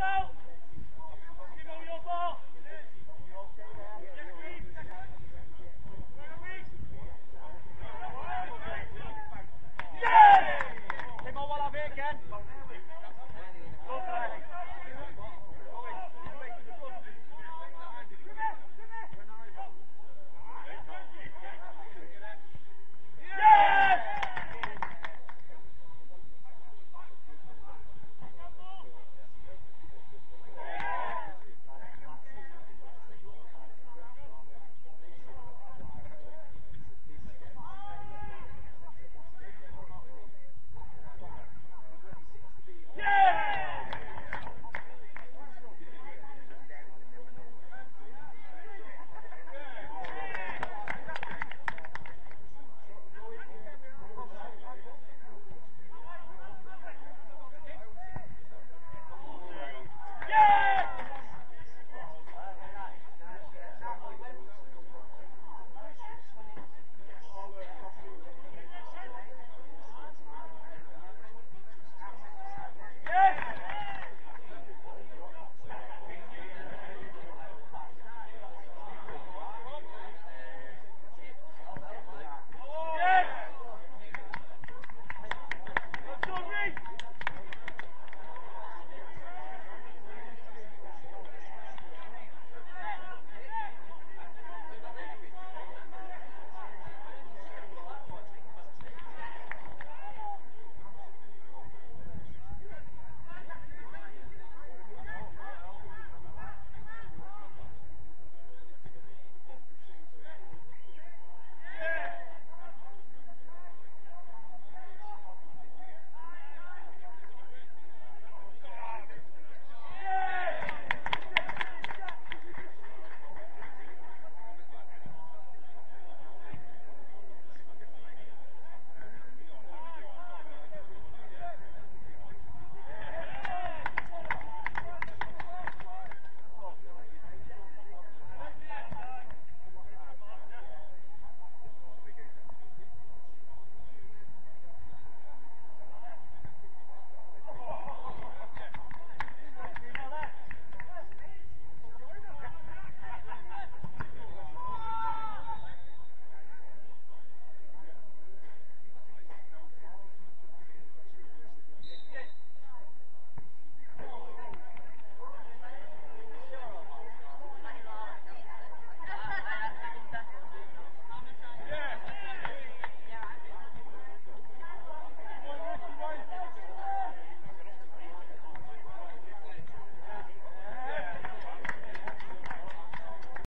Go!